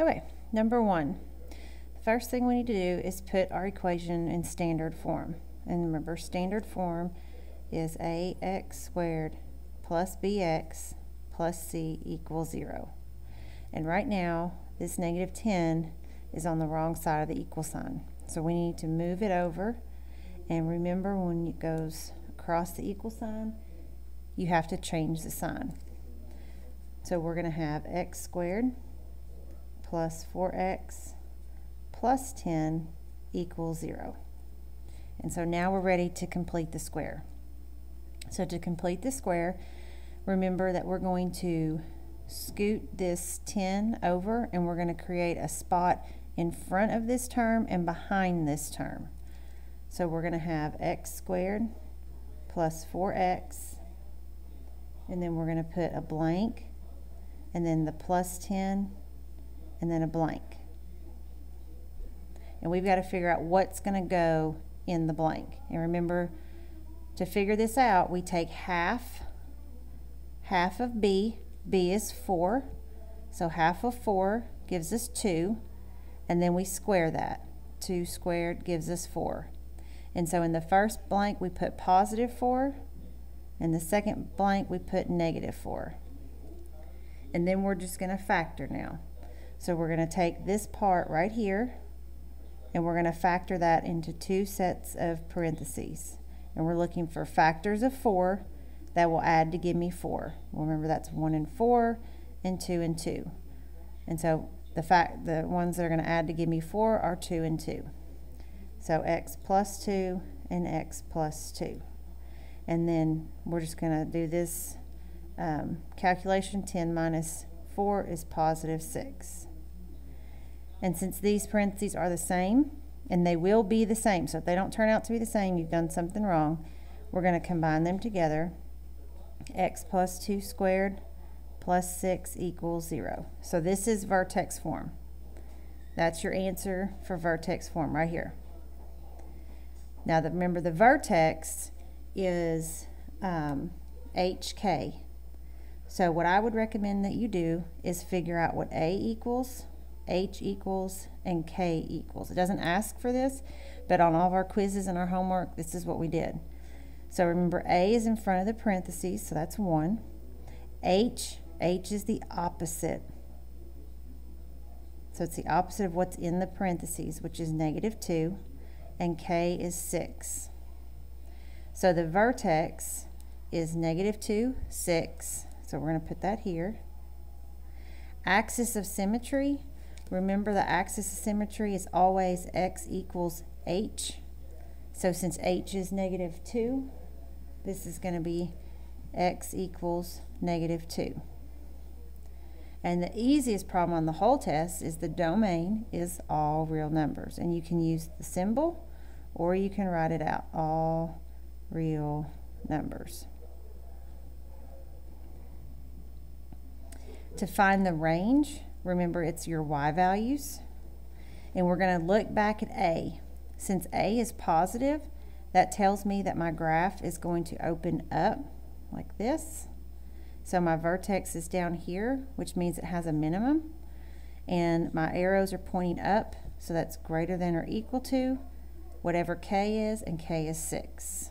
Okay, number one. The first thing we need to do is put our equation in standard form. And remember, standard form is ax squared plus bx plus c equals 0. And right now, this negative 10 is on the wrong side of the equal sign. So we need to move it over. And remember, when it goes across the equal sign, you have to change the sign. So we're going to have x squared plus 4x plus 10 equals 0. And so now we're ready to complete the square. So to complete the square, remember that we're going to scoot this 10 over and we're going to create a spot in front of this term and behind this term. So we're going to have x squared plus 4x and then we're going to put a blank and then the plus 10 and then a blank. And we've got to figure out what's going to go in the blank. And remember, to figure this out, we take half, half of b, b is 4, so half of 4 gives us 2, and then we square that. 2 squared gives us 4. And so in the first blank, we put positive 4, in the second blank, we put negative 4. And then we're just going to factor now. So we're going to take this part right here and we're going to factor that into two sets of parentheses. And we're looking for factors of 4 that will add to give me 4. remember that's 1 and 4 and 2 and 2. And so the fact the ones that are going to add to give me 4 are 2 and 2. So x plus 2 and x plus 2. And then we're just going to do this um, calculation 10 minus 4 is positive 6. And since these parentheses are the same, and they will be the same, so if they don't turn out to be the same, you've done something wrong, we're going to combine them together. x plus 2 squared plus 6 equals 0. So this is vertex form. That's your answer for vertex form right here. Now, the, remember the vertex is um, HK. So what I would recommend that you do is figure out what A equals, H equals, and K equals. It doesn't ask for this, but on all of our quizzes and our homework, this is what we did. So remember, A is in front of the parentheses, so that's 1. H, H is the opposite. So it's the opposite of what's in the parentheses, which is negative 2, and K is 6. So the vertex is negative 2, 6. So we're going to put that here. Axis of symmetry, remember the axis of symmetry is always x equals h. So since h is negative 2, this is going to be x equals negative 2. And the easiest problem on the whole test is the domain is all real numbers. And you can use the symbol or you can write it out, all real numbers. To find the range, remember it's your y values. And we're going to look back at A. Since A is positive, that tells me that my graph is going to open up like this. So my vertex is down here, which means it has a minimum. And my arrows are pointing up, so that's greater than or equal to whatever k is, and k is 6.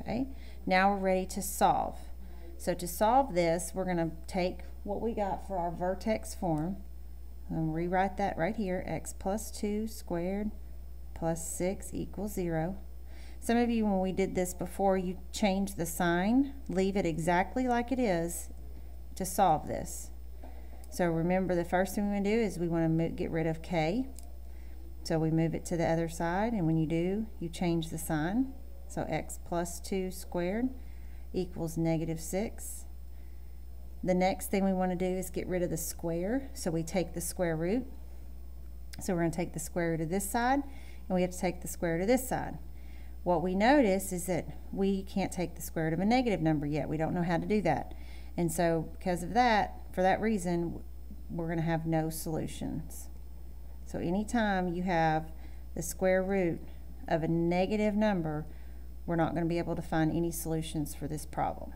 Okay, now we're ready to solve. So to solve this, we're going to take what we got for our vertex form and rewrite that right here, x plus 2 squared plus 6 equals 0. Some of you, when we did this before, you change the sign, leave it exactly like it is to solve this. So remember, the first thing we want to do is we want to get rid of k. So we move it to the other side, and when you do, you change the sign. So x plus 2 squared equals negative 6. The next thing we want to do is get rid of the square. So we take the square root. So we're going to take the square root of this side, and we have to take the square root of this side. What we notice is that we can't take the square root of a negative number yet. We don't know how to do that. And so because of that, for that reason, we're going to have no solutions. So anytime you have the square root of a negative number, we're not going to be able to find any solutions for this problem.